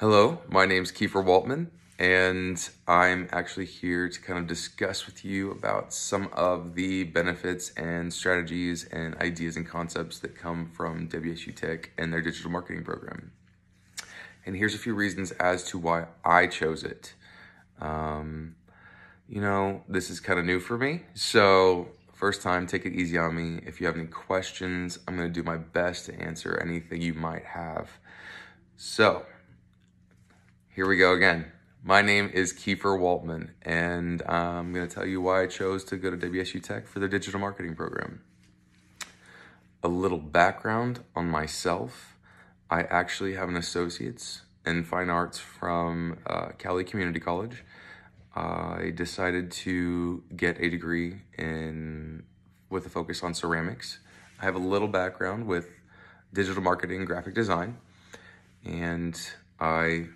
Hello, my name is Kiefer Waltman, and I'm actually here to kind of discuss with you about some of the benefits and strategies and ideas and concepts that come from WSU Tech and their digital marketing program. And here's a few reasons as to why I chose it. Um, you know, this is kind of new for me, so first time, take it easy on me. If you have any questions, I'm going to do my best to answer anything you might have. So, here we go again. My name is Kiefer Waltman, and I'm going to tell you why I chose to go to WSU Tech for their digital marketing program. A little background on myself I actually have an associate's in fine arts from uh, Cowley Community College. I decided to get a degree in with a focus on ceramics. I have a little background with digital marketing, and graphic design, and I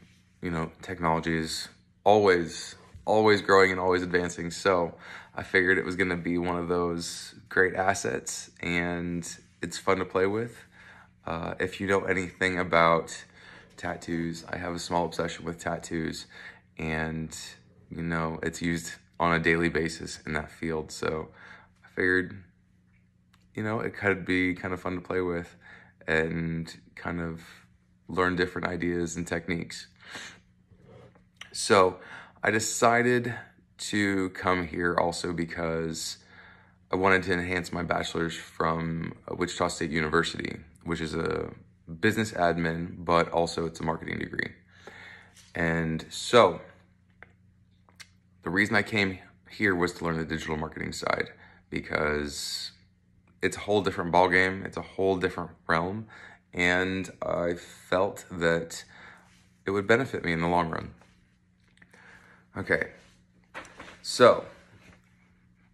you know, technology is always, always growing and always advancing. So I figured it was going to be one of those great assets and it's fun to play with. Uh, if you know anything about tattoos, I have a small obsession with tattoos and, you know, it's used on a daily basis in that field. So I figured, you know, it could be kind of fun to play with and kind of learn different ideas and techniques. So I decided to come here also because I wanted to enhance my bachelor's from Wichita State University, which is a business admin, but also it's a marketing degree. And so the reason I came here was to learn the digital marketing side because it's a whole different ballgame. It's a whole different realm. And I felt that it would benefit me in the long run. Okay, so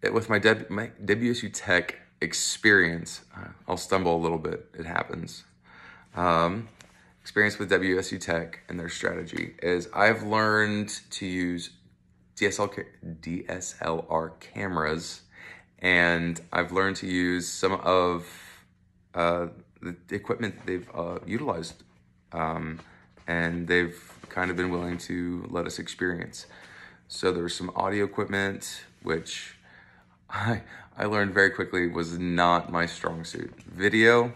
it, with my, my WSU Tech experience, uh, I'll stumble a little bit, it happens. Um, experience with WSU Tech and their strategy is I've learned to use DSL, DSLR cameras and I've learned to use some of uh, the equipment they've uh, utilized um, and they've kind of been willing to let us experience. So there was some audio equipment, which I, I learned very quickly was not my strong suit. Video,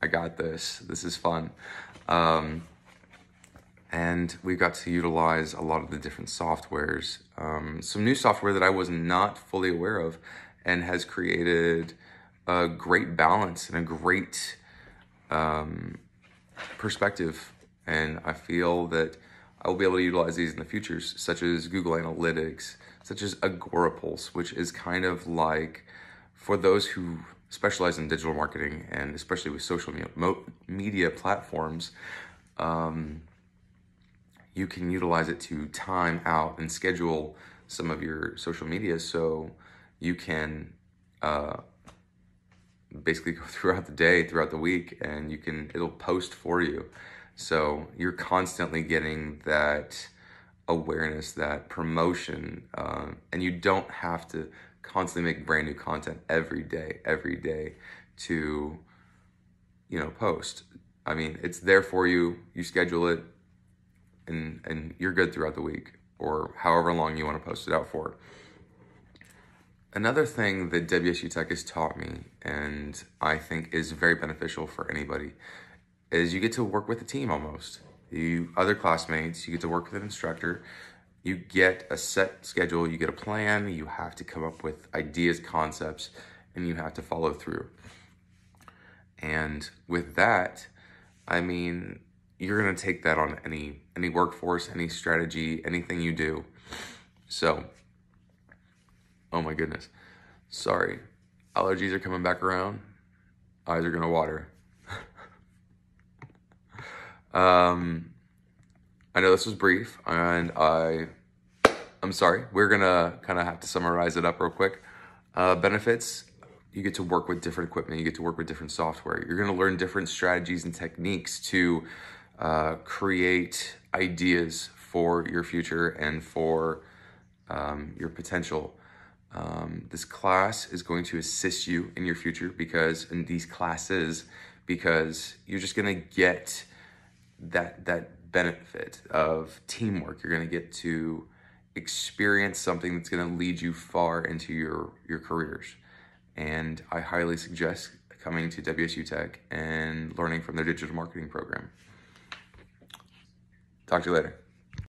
I got this. This is fun. Um, and we got to utilize a lot of the different softwares. Um, some new software that I was not fully aware of and has created a great balance and a great um, perspective. And I feel that I will be able to utilize these in the futures, such as Google Analytics, such as Agorapulse, which is kind of like for those who specialize in digital marketing and especially with social media platforms, um, you can utilize it to time out and schedule some of your social media so you can uh, basically go throughout the day, throughout the week, and you can, it'll post for you. So you're constantly getting that awareness, that promotion, uh, and you don't have to constantly make brand new content every day, every day to, you know, post. I mean, it's there for you. You schedule it, and and you're good throughout the week or however long you want to post it out for. Another thing that WSU Tech has taught me, and I think is very beneficial for anybody, is you get to work with a team almost. You other classmates, you get to work with an instructor. You get a set schedule, you get a plan, you have to come up with ideas, concepts, and you have to follow through. And with that, I mean, you're to take that on any any workforce, any strategy, anything you do. So, oh my goodness. Sorry. Allergies are coming back around. Eyes are going to water. Um, I know this was brief, and I, I'm sorry. We're gonna kind of have to summarize it up real quick. Uh, benefits: you get to work with different equipment, you get to work with different software. You're gonna learn different strategies and techniques to uh, create ideas for your future and for um, your potential. Um, this class is going to assist you in your future because in these classes, because you're just gonna get that that benefit of teamwork. You're going to get to experience something that's going to lead you far into your your careers. And I highly suggest coming to WSU Tech and learning from their digital marketing program. Talk to you later.